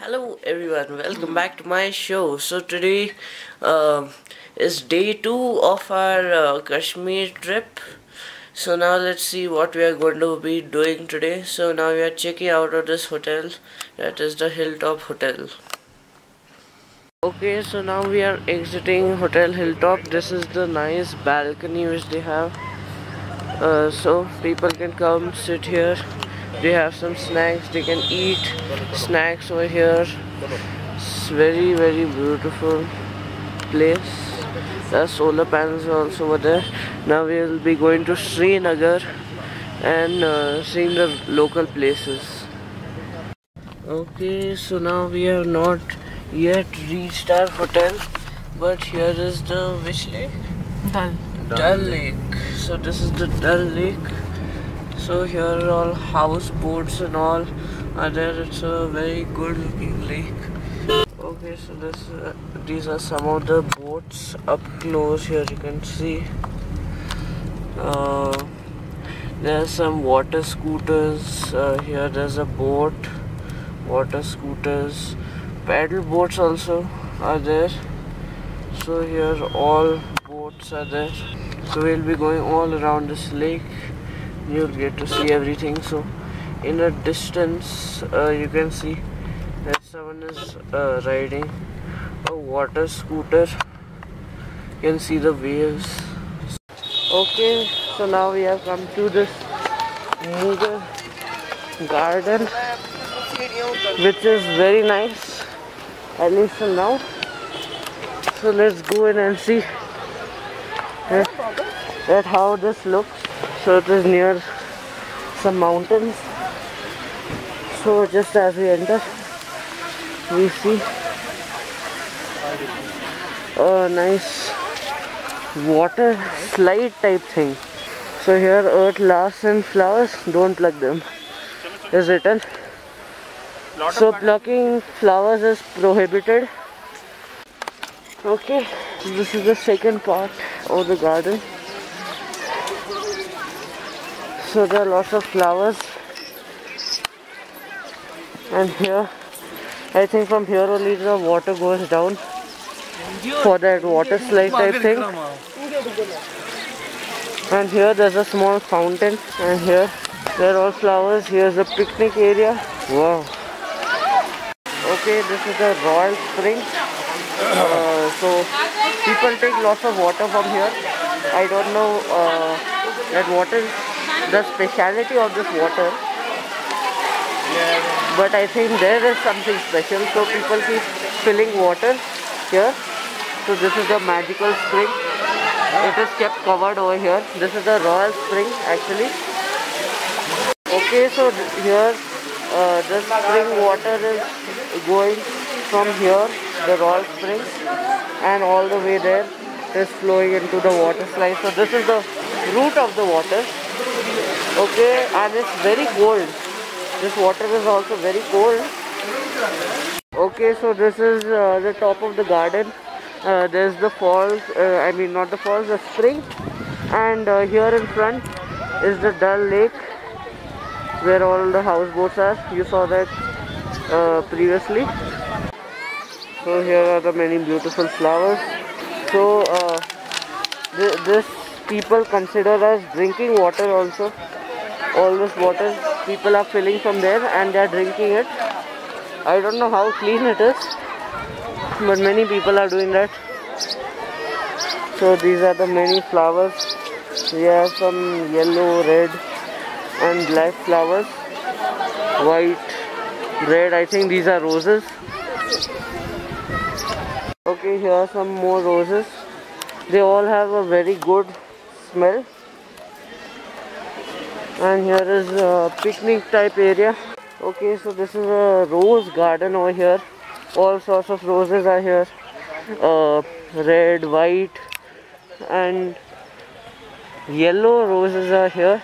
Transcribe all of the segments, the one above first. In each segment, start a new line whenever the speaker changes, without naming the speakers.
Hello everyone, welcome back to my show. So today uh, is day two of our uh, Kashmir trip. So now let's see what we are going to be doing today. So now we are checking out of this hotel. That is the Hilltop Hotel. Okay, so now we are exiting Hotel Hilltop. This is the nice balcony which they have. Uh, so people can come sit here they have some snacks they can eat snacks over here. It's very very beautiful place. The solar panels are also over there. Now we will be going to Srinagar and uh, seeing the local places. Okay so now we have not yet reached our hotel but here is the which lake?
Dal.
Dal Lake. So this is the Dal Lake so here are all houseboats and all are there. It's a very good looking lake. Okay so this uh, these are some of the boats up close here you can see. Uh, there are some water scooters uh, here there's a boat water scooters paddle boats also are there. So here all boats are there. So we'll be going all around this lake you'll get to see everything. So in a distance uh, you can see that someone is uh, riding a water scooter. You can see the waves okay so now we have come to this Mughal garden which is very nice at least for now. So let's go in and see that, that how this looks so it is near some mountains. So just as we enter we see a nice water slide type thing. So here earth lasts and flowers don't pluck them. Is written. So plucking flowers is prohibited. Okay this is the second part of the garden so there are lots of flowers. And here I think from here only the water goes down for that water slide type thing and here there's a small fountain and here there are all flowers. Here's a picnic area. Wow. Okay this is the royal spring. Uh, so people take lots of water from here. I don't know uh, that water the speciality of this water. But I think there is something special. So people keep filling water here. So this is the magical spring. It is kept covered over here. This is the royal spring actually. Okay, so here uh, the spring water is going from here, the royal spring, and all the way there is flowing into the water slide. So this is the root of the water okay and it's very cold. This water is also very cold. Okay so this is uh, the top of the garden. Uh, there's the falls uh, I mean not the falls the spring. And uh, here in front is the Dal Lake where all the houseboats are. You saw that uh, previously. So here are the many beautiful flowers. So uh, th this people consider as drinking water also all this water people are filling from there and they are drinking it. I don't know how clean it is but many people are doing that. So these are the many flowers. We have some yellow red and black flowers. White red I think these are roses. Okay here are some more roses. They all have a very good smell and here is a picnic type area. Okay so this is a rose garden over here. All sorts of roses are here. Uh, red white and yellow roses are here.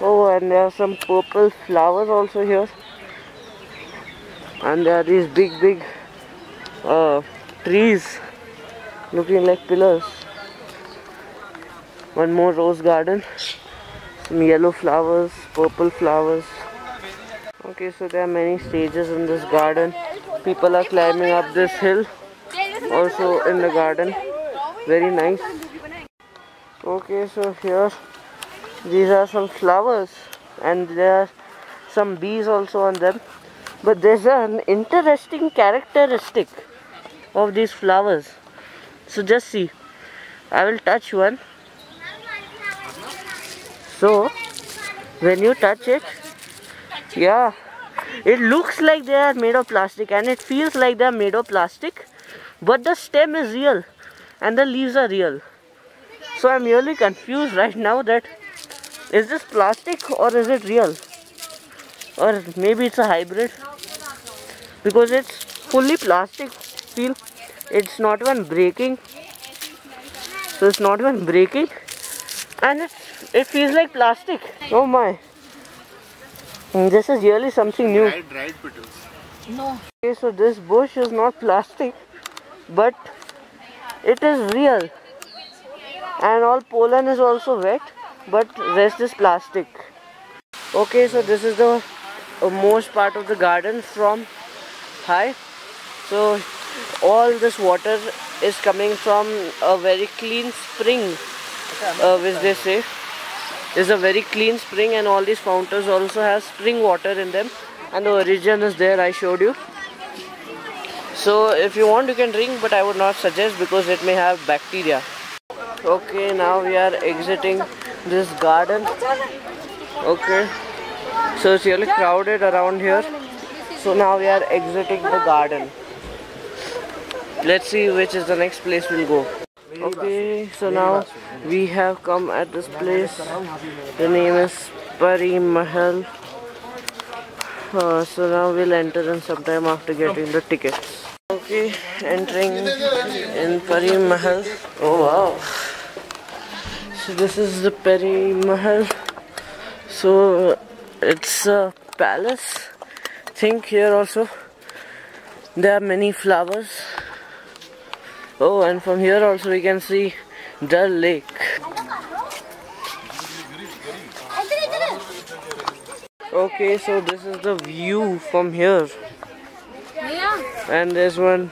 Oh and there are some purple flowers also here. And there are these big big uh, trees looking like pillars. One more rose garden some yellow flowers purple flowers. Okay so there are many stages in this garden. People are climbing up this hill also in the garden. Very nice. Okay so here these are some flowers and there are some bees also on them. But there's an interesting characteristic of these flowers. So just see I will touch one so when you touch it yeah it looks like they are made of plastic and it feels like they are made of plastic but the stem is real and the leaves are real. So I'm really confused right now that is this plastic or is it real? Or maybe it's a hybrid? Because it's fully plastic feel it's not even breaking. So it's not even breaking and it, it feels like plastic. Oh my. This is really something new.
Dried, dried petals.
No.
okay so this bush is not plastic but it is real. And all pollen is also wet but rest is plastic. Okay so this is the uh, most part of the garden from high so all this water is coming from a very clean spring uh, which they say is a very clean spring and all these fountains also have spring water in them. And the origin is there I showed you. So if you want you can drink but I would not suggest because it may have bacteria. Okay now we are exiting this garden. Okay. So it's really crowded around here. So now we are exiting the garden. Let's see which is the next place we'll go okay so now we have come at this place. The name is Pari Mahal. Uh, so now we'll enter in sometime after getting the tickets. Okay entering in Pari Mahal. Oh wow. So this is the Pari Mahal. So it's a palace think here also. There are many flowers oh and from here also we can see Dal Lake. Okay so this is the view from here. And there's one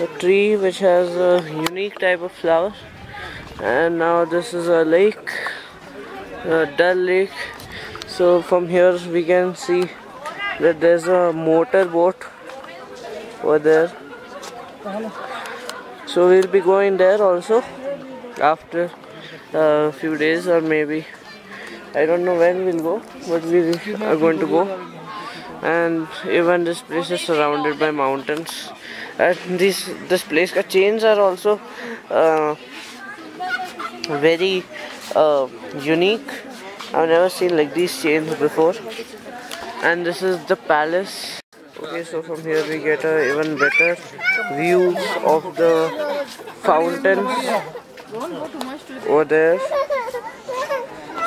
a tree which has a unique type of flower. And now this is a lake a Dal Lake. So from here we can see that there's a motor boat over there so we'll be going there also after a few days or maybe. I don't know when we'll go but we are going to go. And even this place is surrounded by mountains. And this this place the chains are also uh, very uh, unique. I've never seen like these chains before. And this is the palace okay so from here we get a even better view of the fountains over there.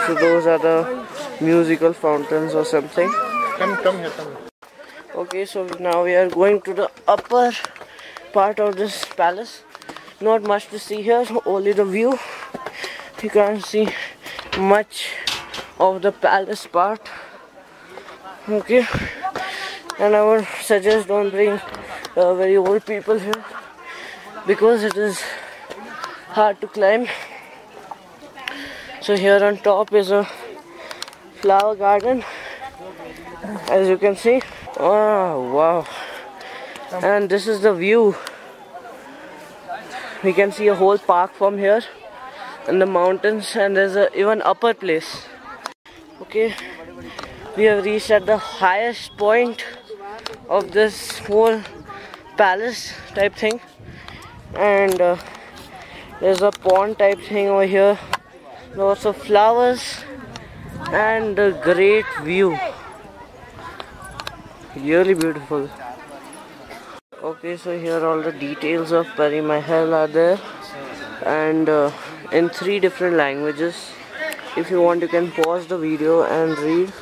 So those are the musical fountains or something.
Come, come here, come.
okay so now we are going to the upper part of this palace. Not much to see here only the view. You can't see much of the palace part. Okay and I would suggest don't bring uh, very old people here because it is hard to climb. So here on top is a flower garden as you can see. Oh wow. And this is the view. We can see a whole park from here and the mountains and there's a even upper place. Okay. We have reached at the highest point of this whole palace type thing. And uh, there's a pond type thing over here. Lots of flowers and a great view. Really beautiful. Okay so here all the details of Pari Mahal are there. And uh, in three different languages. If you want you can pause the video and read.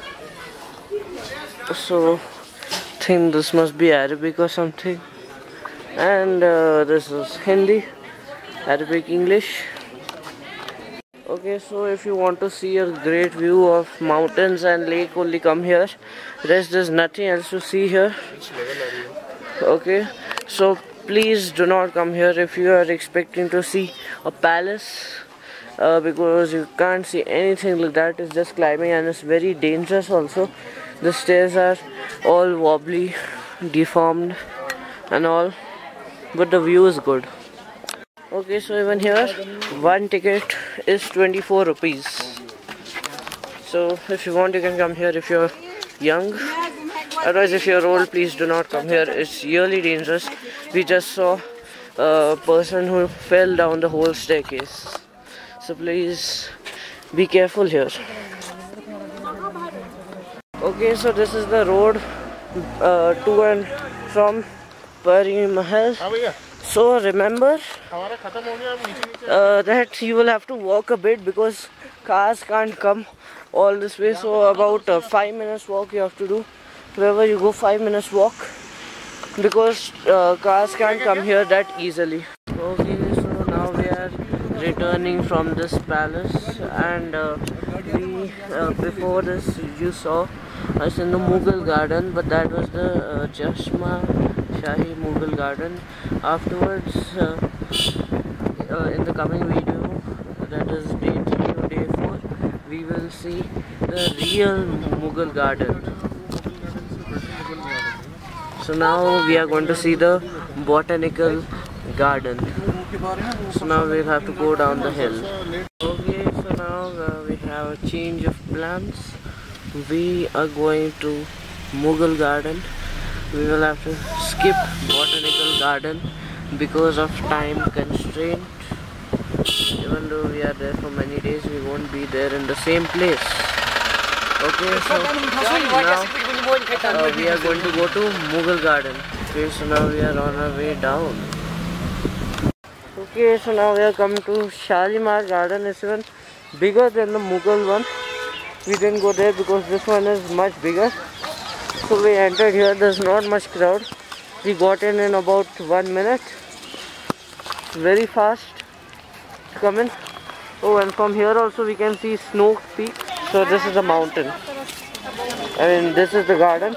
So think this must be Arabic or something and uh, this is Hindi Arabic English okay so if you want to see a great view of mountains and lake only come here rest there's nothing else to see here Okay, so please do not come here if you are expecting to see a palace uh, because you can't see anything like that. It's just climbing and it's very dangerous also. The stairs are all wobbly, deformed, and all, but the view is good. Okay, so even here, one ticket is 24 rupees. So if you want, you can come here if you're young. Otherwise, if you're old, please do not come here. It's really dangerous. We just saw a person who fell down the whole staircase. So please be careful here okay so this is the road uh, to and from Pari Mahal. So remember uh, that you will have to walk a bit because cars can't come all this way. So about uh, 5 minutes walk you have to do. Wherever you go 5 minutes walk because uh, cars can't come here that easily. Okay so now we are returning from this palace and uh, we uh, before this you saw us in the Mughal garden, but that was the uh, Chashma Shahi Mughal garden. Afterwards. Uh, uh, in the coming video that is day 3 or day 4 we will see the real Mughal garden so now we are going to see the botanical garden so now we'll have to go down the hill okay so now uh, we have a change of plans we are going to Mughal garden. We will have to skip botanical garden because of time constraint. Even though we are there for many days we won't be there in the same place. Okay so now uh, we are going to go to Mughal garden. Okay so now we are on our way down. Okay so now we are come to Shalimar garden. It's even bigger than the Mughal one we didn't go there because this one is much bigger. So we entered here. There's not much crowd. We got in in about one minute. Very fast. To come in. Oh and from here also we can see snow peak. So this is a mountain. I mean this is the garden.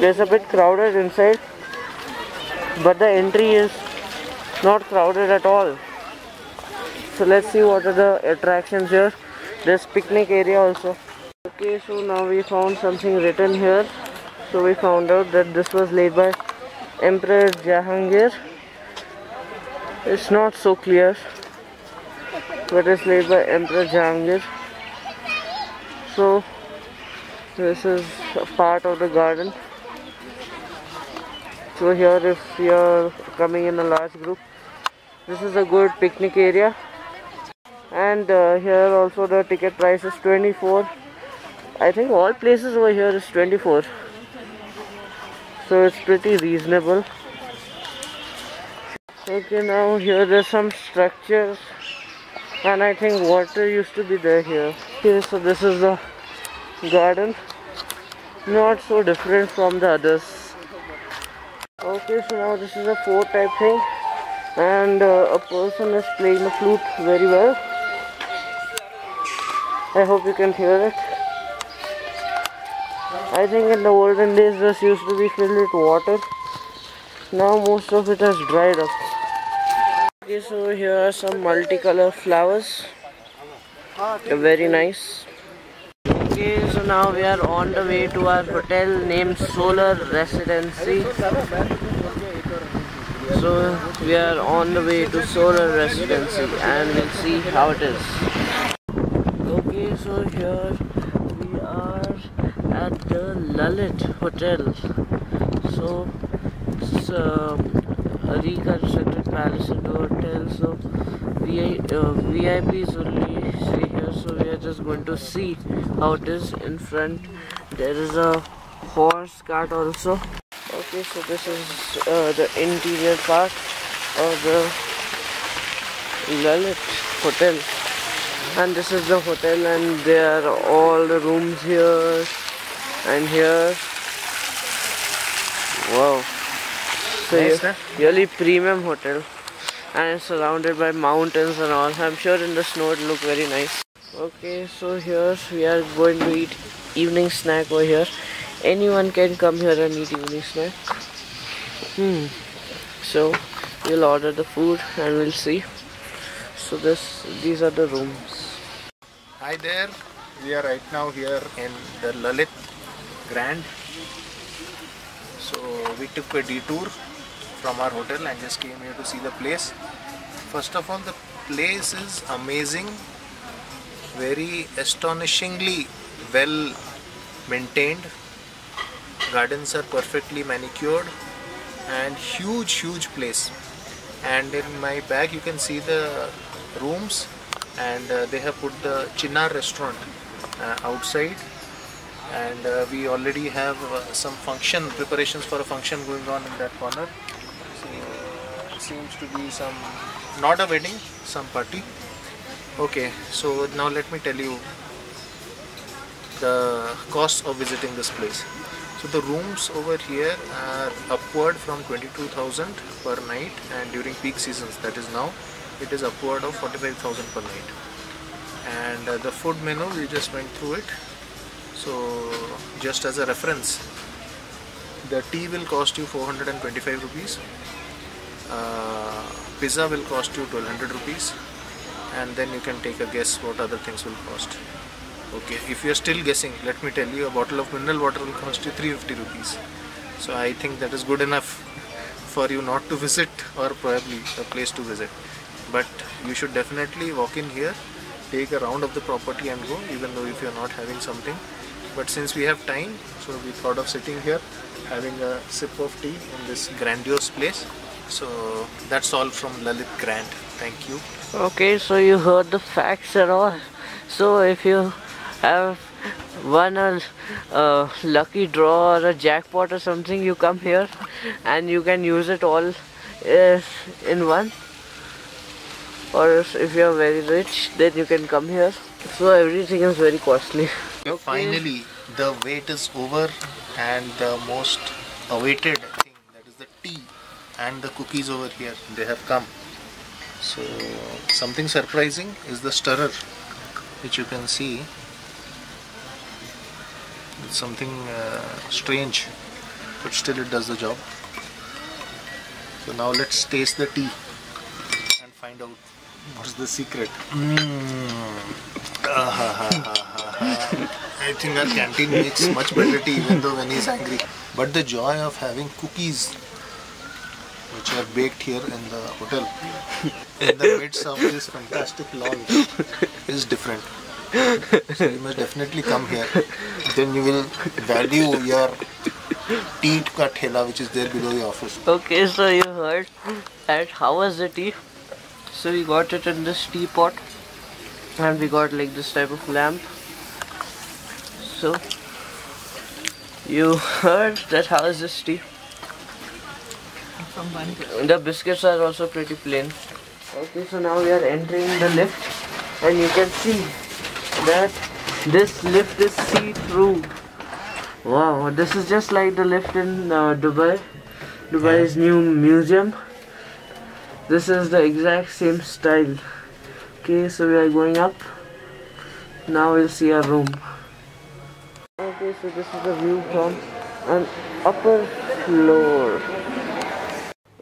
There's a bit crowded inside but the entry is not crowded at all so let's see what are the attractions here. There's picnic area also. Okay so now we found something written here. So we found out that this was laid by emperor jahangir. It's not so clear but it's laid by emperor jahangir. So this is a part of the garden. So here if you're coming in a large group this is a good picnic area and uh, here also the ticket price is 24 I think all places over here is 24 so it's pretty reasonable. Okay now here there's some structures. And I think water used to be there here. Okay so this is the garden. Not so different from the others. Okay so now this is a fort type thing. And uh, a person is playing the flute very well I hope you can hear it. I think in the olden days this used to be filled with water. Now most of it has dried up. Okay so here are some multicolor flowers. They're very nice. Okay so now we are on the way to our hotel named solar residency. So we are on the way to solar residency and we'll see how it is so here. We are at the lalit hotel. So it's um, a reconstructed palace hotel. So VI, uh, VIPs only stay here. So we are just going to see how it is in front. There is a horse cart also. Okay so this is uh, the interior part of the Lalit hotel and this is the hotel and there are all the rooms here and here. Wow. So
Nice,
yeah, really premium hotel. And it's surrounded by mountains and all. I'm sure in the snow it look very nice. Okay so here we are going to eat evening snack over here. Anyone can come here and eat evening snack. Hmm. So we'll order the food and we'll see so this these are the rooms
Hi there, we are right now here in the Lalit Grand. So we took a detour from our hotel and just came here to see the place. First of all, the place is amazing, very astonishingly well maintained. Gardens are perfectly manicured and huge, huge place. And in my bag, you can see the rooms and uh, they have put the Chinar restaurant uh, outside. And uh, we already have uh, some function preparations for a function going on in that corner. So seems to be some not a wedding some party. Okay so now let me tell you the cost of visiting this place. So the rooms over here are upward from 22000 per night and during peak seasons that is now it is upward of 45000 per night. And uh, the food menu we just went through it. So just as a reference the tea will cost you 425 rupees. Uh, pizza will cost you 1200 rupees. And then you can take a guess what other things will cost. Okay if you are still guessing let me tell you a bottle of mineral water will cost you 350 rupees. So i think that is good enough for you not to visit or probably a place to visit but you should definitely walk in here take a round of the property and go even though if you're not having something. But since we have time so we thought of sitting here having a sip of tea in this grandiose place. So that's all from Lalit Grand. Thank you.
Okay so you heard the facts and all. So if you have won a uh, lucky draw or a jackpot or something you come here and you can use it all uh, in one or if you are very rich then you can come here so everything is very costly
Okay. Finally, the wait is over and the most awaited thing that is the tea and the cookies over here they have come. So something surprising is the stirrer which you can see. It's something uh, strange but still it does the job. So now let's taste the tea and find out what's the secret. Mm. I think our canteen makes much better tea even though when he's angry. But the joy of having cookies which are baked here in the hotel in the midst of this fantastic launch is different. So you must definitely come here. Then you will value your tea ka thela which is there below your office.
okay so you heard that how was the tea so we got it in this teapot and we got like this type of lamp. So you heard that how is this tea? The biscuits are also pretty plain. Okay so now we are entering the lift and you can see that this lift is see-through. Wow this is just like the lift in uh, dubai. Dubai's new museum this is the exact same style. Okay so we are going up. Now we'll see our room. Okay so this is the view from an upper floor.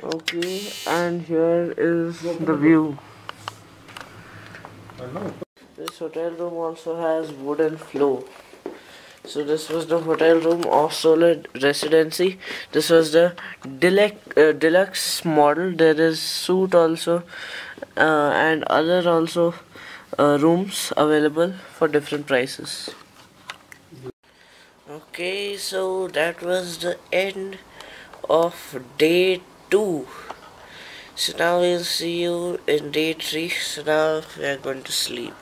Okay and here is the view. This hotel room also has wooden floor so this was the hotel room of Solar Residency. This was the deluxe, uh, deluxe model. There is suite also uh, and other also uh, rooms available for different prices. Okay, so that was the end of day two. So now we'll see you in day three. So now we are going to sleep.